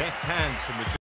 Deft hands from the